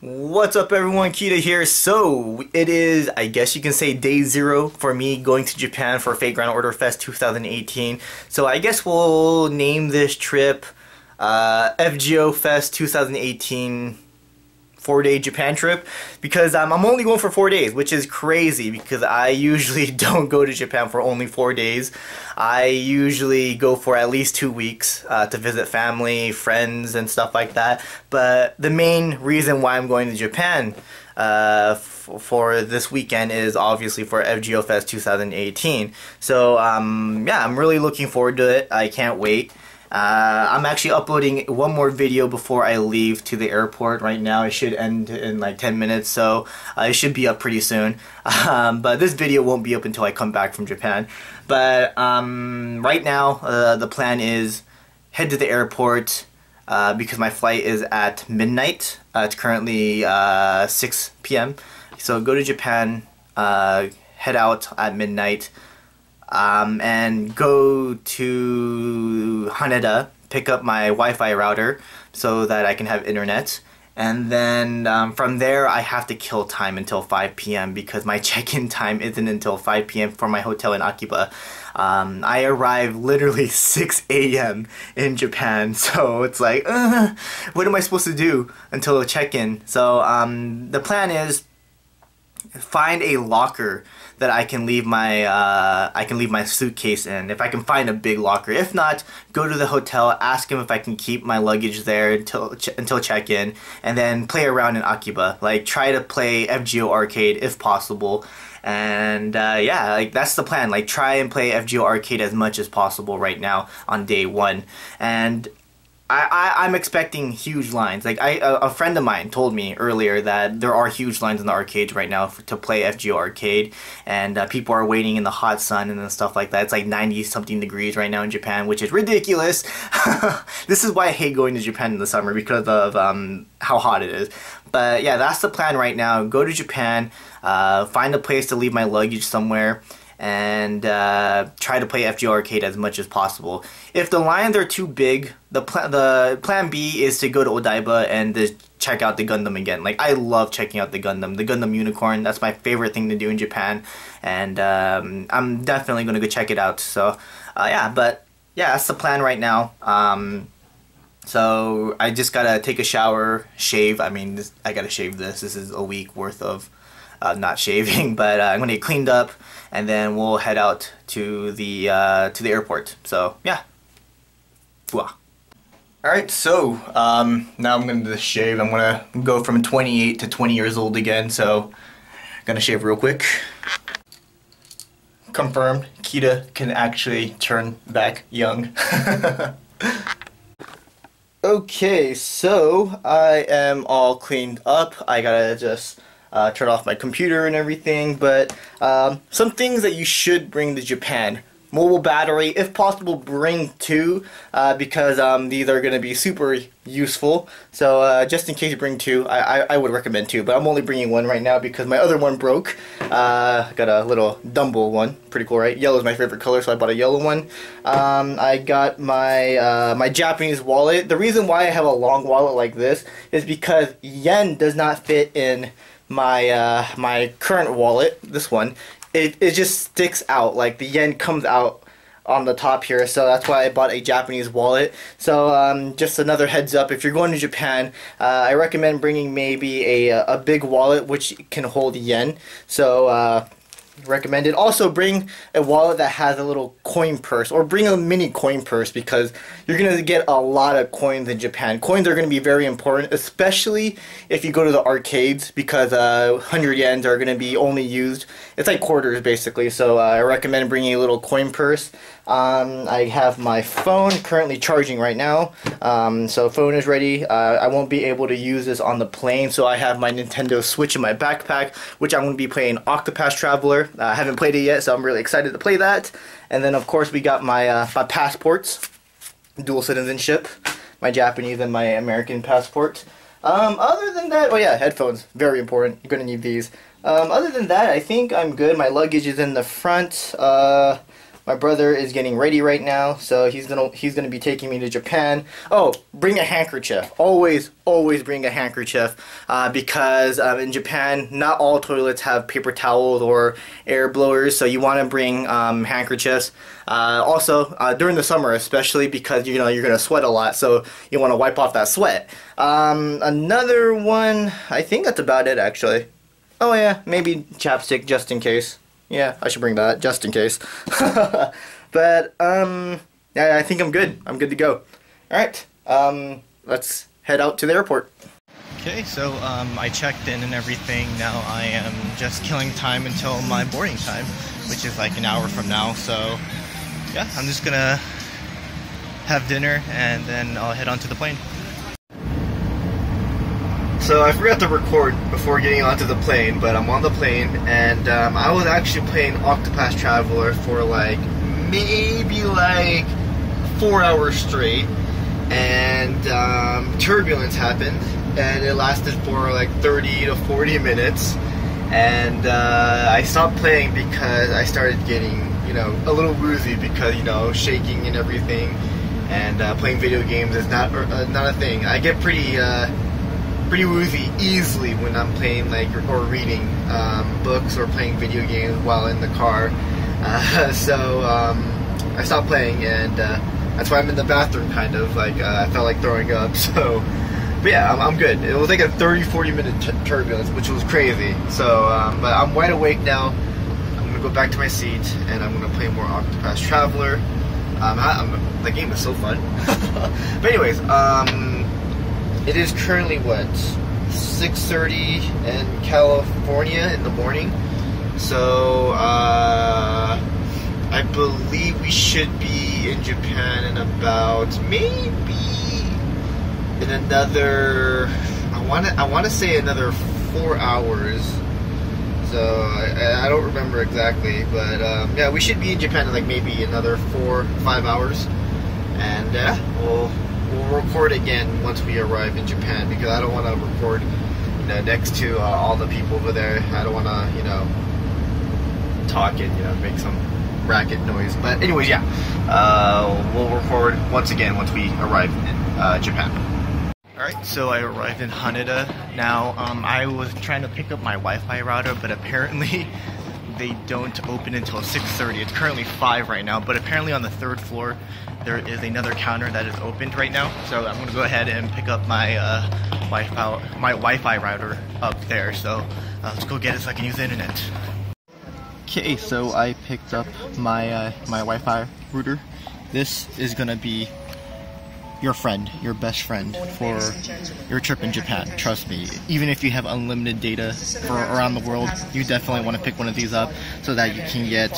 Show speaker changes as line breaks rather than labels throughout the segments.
What's up everyone, Kita here. So, it is, I guess you can say day zero for me going to Japan for Fate Grand Order Fest 2018. So I guess we'll name this trip uh, FGO Fest 2018 four day Japan trip because um, I'm only going for four days, which is crazy because I usually don't go to Japan for only four days. I usually go for at least two weeks uh, to visit family, friends, and stuff like that. But the main reason why I'm going to Japan uh, for this weekend is obviously for FGO Fest 2018. So um, yeah, I'm really looking forward to it. I can't wait. Uh, I'm actually uploading one more video before I leave to the airport right now. It should end in like 10 minutes, so uh, it should be up pretty soon. Um, but this video won't be up until I come back from Japan. But um, right now, uh, the plan is head to the airport uh, because my flight is at midnight. Uh, it's currently uh, 6 p.m. So go to Japan, head out at midnight um, and go to Haneda, pick up my Wi-Fi router so that I can have internet. And then um, from there, I have to kill time until 5 p.m. because my check-in time isn't until 5 p.m. for my hotel in Akiba. Um, I arrive literally 6 a.m. in Japan, so it's like, uh, what am I supposed to do until check-in? So um, the plan is find a locker that I can leave my uh, I can leave my suitcase in if I can find a big locker. If not, go to the hotel, ask him if I can keep my luggage there until ch until check in, and then play around in Akiba. Like try to play FGO Arcade if possible. And uh, yeah, like that's the plan. Like try and play FGO Arcade as much as possible right now on day one. And I, I, am expecting huge lines. Like I, a, a, friend of mine told me earlier that there are huge lines in the arcades right now to play FGO Arcade, and uh, people are waiting in the hot sun and stuff like that. It's like 90 something degrees right now in Japan, which is ridiculous. this is why I hate going to Japan in the summer because of um, how hot it is. But yeah, that's the plan right now. Go to Japan, uh, find a place to leave my luggage somewhere and uh, try to play FGO Arcade as much as possible. If the lines are too big, the pl the plan B is to go to Odaiba and to check out the Gundam again. Like I love checking out the Gundam, the Gundam Unicorn. That's my favorite thing to do in Japan, and um, I'm definitely gonna go check it out. So uh, yeah, but yeah, that's the plan right now. Um, so I just gotta take a shower, shave. I mean, this, I gotta shave this. This is a week worth of uh, not shaving, but uh, I'm gonna get cleaned up, and then we'll head out to the uh, to the airport. So yeah, All right, so um, now I'm gonna just shave. I'm gonna go from 28 to 20 years old again. So I'm gonna shave real quick. Confirmed, Kita can actually turn back young. okay, so I am all cleaned up. I gotta just uh, turn off my computer and everything. But um, some things that you should bring to Japan. Mobile battery, if possible, bring two uh, because um, these are going to be super useful. So uh, just in case you bring two, I, I, I, would recommend two, but I'm only bringing one right now because my other one broke. Uh, got a little Dumble one, pretty cool, right? Yellow is my favorite color, so I bought a yellow one. Um, I got my uh, my Japanese wallet. The reason why I have a long wallet like this is because yen does not fit in my uh, my current wallet, this one, it, it just sticks out. Like the yen comes out on the top here. So that's why I bought a Japanese wallet. So um, just another heads up, if you're going to Japan, uh, I recommend bringing maybe a, a big wallet which can hold yen. So uh, recommended. Also, bring a wallet that has a little coin purse, or bring a mini coin purse because you're going to get a lot of coins in Japan. Coins are going to be very important, especially if you go to the arcades because uh, 100 yens are going to be only used. It's like quarters basically, so uh, I recommend bringing a little coin purse. Um, I have my phone currently charging right now, um, so phone is ready. Uh, I won't be able to use this on the plane, so I have my Nintendo Switch in my backpack, which I'm going to be playing Octopath Traveler. Uh, I haven't played it yet, so I'm really excited to play that. And then, of course, we got my, uh, my passports, dual citizenship, my Japanese and my American passport. Um, other than that, oh yeah, headphones, very important. You're going to need these. Um, other than that, I think I'm good. My luggage is in the front. My brother is getting ready right now, so he's gonna he's gonna be taking me to Japan. Oh, bring a handkerchief. Always, always bring a handkerchief uh, because um, in Japan, not all toilets have paper towels or air blowers, so you want to bring um, handkerchiefs. Uh, also, uh, during the summer, especially because you know you're gonna sweat a lot, so you want to wipe off that sweat. Um, another one, I think that's about it actually. Oh yeah, maybe chapstick just in case. Yeah, I should bring that just in case. but um, yeah, I think I'm good. I'm good to go. All right, um, let's head out to the airport. Okay, so um, I checked in and everything. Now I am just killing time until my boarding time, which is like an hour from now. So yeah, I'm just gonna have dinner and then I'll head onto the plane. So I forgot to record before getting onto the plane, but I'm on the plane, and um, I was actually playing Octopath Traveler for like maybe like four hours straight, and um, turbulence happened, and it lasted for like 30 to 40 minutes, and uh, I stopped playing because I started getting you know a little woozy because you know shaking and everything, and uh, playing video games is not uh, not a thing. I get pretty uh, pretty woozy easily when I'm playing like or reading um, books or playing video games while in the car. Uh, so um, I stopped playing, and uh, that's why I'm in the bathroom. Kind of like uh, I felt like throwing up. So, but yeah, I'm, I'm good. It was like a 30, 40 minute turbulence, which was crazy. So, um, but I'm wide awake now. I'm gonna go back to my seat, and I'm gonna play more Octopath Traveler. Um, I, the game is so fun. but anyways, um, it is currently what 6:30 in California in the morning. So uh, I believe we should be in Japan in about maybe in another. I want to. I want to say another four hours. So I, I don't remember exactly, but um, yeah, we should be in Japan in like maybe another four, five hours, and uh, we'll we'll record again once we arrive in Japan because I don't want to record, you know, next to uh, all the people over there. I don't want to, you know, talk and you know make some racket noise. But anyways, yeah, uh, we'll record once again once we arrive in uh, Japan. Alright, so I arrived in Haneda. Now, um, I was trying to pick up my Wi-Fi router, but apparently they don't open until 6.30. It's currently 5 right now, but apparently on the third floor there is another counter that is opened right now. So I'm gonna go ahead and pick up my uh, Wi-Fi my Wi-Fi router up there. So uh, let's go get it so I can use the internet. Okay, so I picked up my uh, my Wi-Fi router. This is gonna be your friend, your best friend for your trip in Japan. Trust me. Even if you have unlimited data for around the world, you definitely want to pick one of these up so that you can get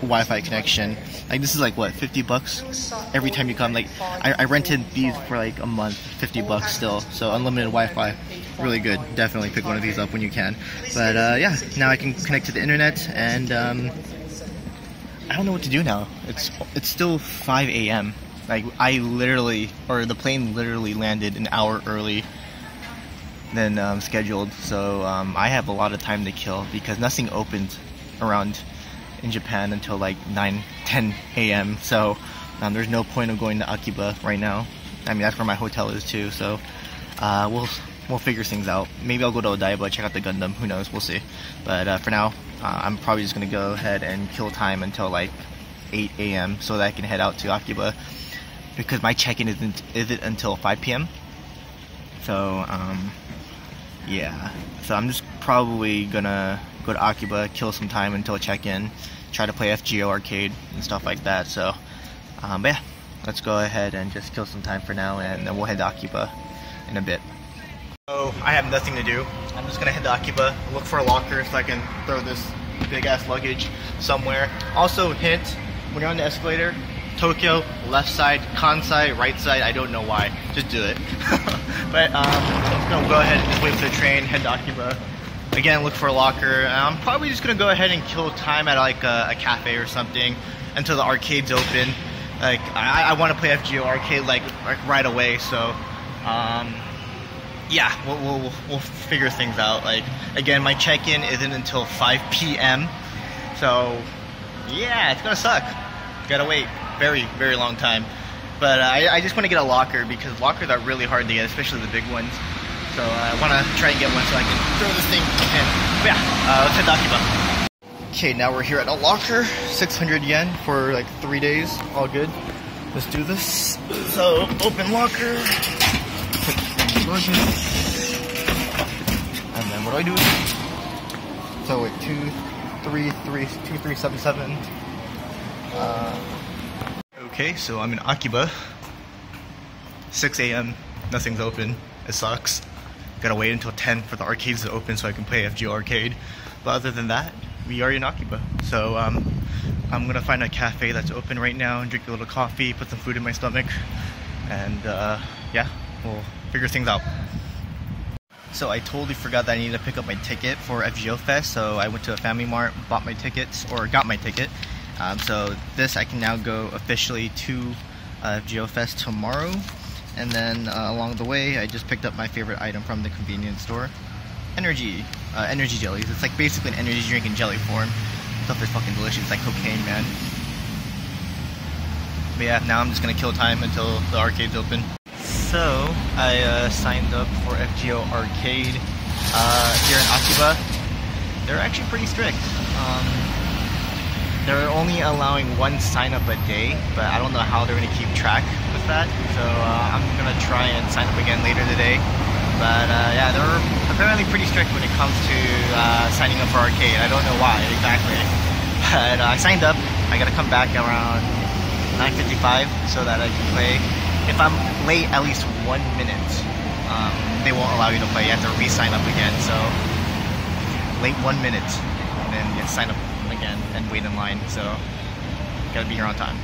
Wi-Fi connection. Like this is like what 50 bucks every time you come. Like I, I rented these for like a month, 50 bucks still. So unlimited Wi-Fi, really good. Definitely pick one of these up when you can. But uh, yeah, now I can connect to the internet and um, I don't know what to do now. It's it's still 5 a.m. Like I literally, or the plane literally landed an hour early than um, scheduled. So um, I have a lot of time to kill because nothing opens around in Japan until like 9, 10 a.m. So um, there's no point of going to Akiba right now. I mean that's where my hotel is too. So uh, we'll we'll figure things out. Maybe I'll go to Odaiba, check out the Gundam. Who knows? We'll see. But uh, for now, uh, I'm probably just gonna go ahead and kill time until like 8 a.m. so that I can head out to Akiba because my check-in isn't isn't until 5 p.m. So um, yeah, so I'm just probably gonna go to Akiba, kill some time until check-in, try to play FGO arcade and stuff like that. So, um, yeah, let's go ahead and just kill some time for now, and then we'll head to Akiba in a bit. So I have nothing to do. I'm just gonna head to Akiba, look for a locker so I can throw this big ass luggage somewhere. Also, hint: when you're on the escalator, Tokyo, left side, Kansai, right side. I don't know why. Just do it. but um, I'm gonna go ahead and wait for the train, head to Akiba. Again, look for a locker. I'm probably just gonna go ahead and kill time at like a, a cafe or something until the arcade's open. Like I, I want to play FGO arcade like, like right away. So um, yeah, we'll, we'll, we'll figure things out. Like again, my check-in isn't until 5 p.m. So yeah, it's gonna suck. Gotta wait very, very long time. But uh, I, I, just want to get a locker because lockers are really hard to get, especially the big ones. So uh, I want to try and get one so I can throw this thing in. But yeah, uh, let's head to Akiba. Okay, now we're here at a locker. 600 yen for like three days. All good. Let's do this. So, open locker. And then what do I do? So wait, two, three, three, two, three, seven, seven. Uh, okay, so I'm in Akiba. 6 a.m. Nothing's open. It sucks. Gotta wait until 10 for the arcades to open so I can play FGO Arcade. But other than that, we are in Akiba. So um, I'm gonna find a cafe that's open right now and drink a little coffee, put some food in my stomach, and uh, yeah, we'll figure things out. So I totally forgot that I needed to pick up my ticket for FGO Fest, so I went to a Family Mart, bought my tickets, or got my ticket. Um, so this I can now go officially to uh, FGO Fest tomorrow. And then uh, along the way, I just picked up my favorite item from the convenience store. Energy, uh, energy jellies. It's like basically an energy drink in jelly form. Stuff is fucking delicious. It's like cocaine, man. But yeah, now I'm just gonna kill time until the arcade's open. So, I uh, signed up for FGO Arcade uh, here in Akiba. They're actually pretty strict. Um, they're only allowing one sign up a day, but I don't know how they're going to keep track with that. So uh, I'm going to try and sign up again later today. But uh, yeah, they're apparently pretty strict when it comes to uh, signing up for arcade. I don't know why exactly. But uh, I signed up. I got to come back around 9.55 so that I can play if I'm late at least one minute, um, they won't allow you to play. You have to re-sign up again. So late one minute, and then you sign up again and wait in line. So gotta be here on time.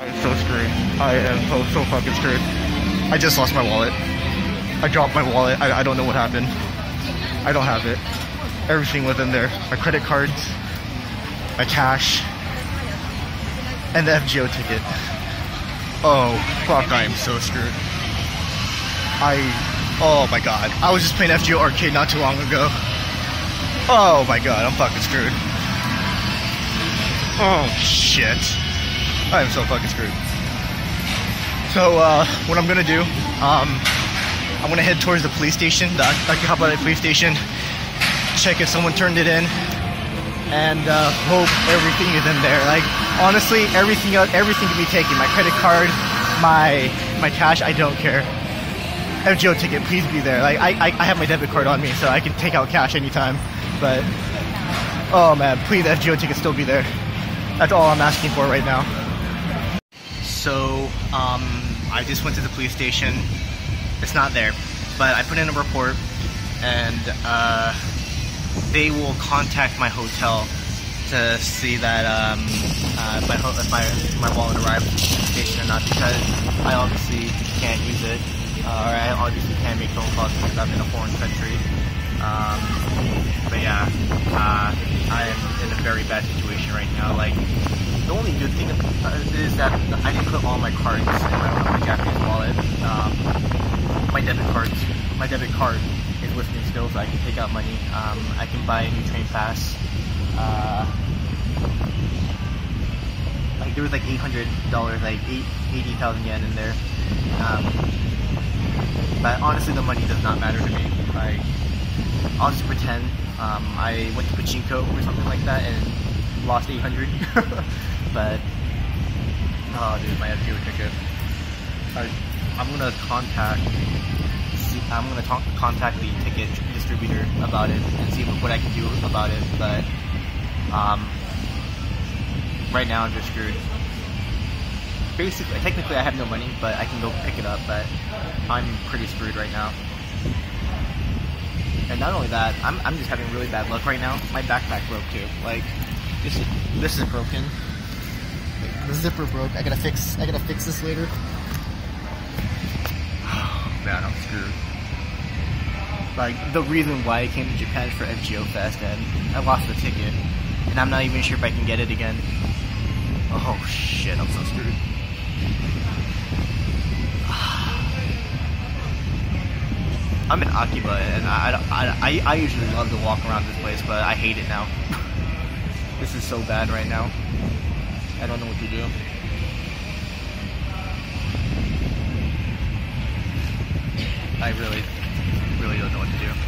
I'm so screwed. I am so so fucking screwed. I just lost my wallet. I dropped my wallet. I, I don't know what happened. I don't have it. Everything was in there. My credit cards, my cash, and the FGO ticket. Oh, fuck, I am so screwed. I, oh my god. I was just playing FGO Arcade not too long ago. Oh my god, I'm fucking screwed. Oh shit. I am so fucking screwed. So, uh, what I'm gonna do, um, I'm gonna head towards the police station, the Akihabara police station, check if someone turned it in, and uh, hope everything is in there. Like honestly, everything everything can be taken. My credit card, my my cash, I don't care. FGO ticket, please be there. Like I, I, I have my debit card on me, so I can take out cash anytime. But oh man, please that FGO ticket still be there. That's all I'm asking for right now. So um, I just went to the police station. It's not there, but I put in a report and. Uh, they will contact my hotel to see that um, uh, my, my, my wallet arrived at the station or not because I obviously can't use it uh, or I obviously can't make phone calls because I'm in a foreign country. Um, but yeah, uh, I am in a very bad situation right now. Like, the only good thing is that I didn't put all my cards in my, my Japanese wallet. Um, my debit cards, my debit card is with me still, so I can take out money. Um, I can buy a new train pass. Uh, like there was like eight hundred dollars, like eight eighty thousand yen in there. Um, but honestly, the money does not matter to me. Like I'll just pretend um, I went to pachinko or something like that and lost eight hundred. but oh, dude, my FGO ticket. I, I'm gonna contact I'm gonna talk, contact the ticket distributor about it and see what I can do about it. But um, right now I'm just screwed. Basically, technically I have no money, but I can go pick it up. But I'm pretty screwed right now. And not only that, I'm, I'm just having really bad luck right now. My backpack broke too. Like this is this is broken. The zipper broke. I gotta fix. I gotta fix this later. man, I'm screwed like the reason why I came to Japan for FGO Fest, and I lost the ticket, and I'm not even sure if I can get it again. Oh shit, I'm so screwed. I'm in Akiba, and I, I, I, I usually love to walk around this place, but I hate it now. This is so bad right now. I don't know what to do. I really, really don't know what to do.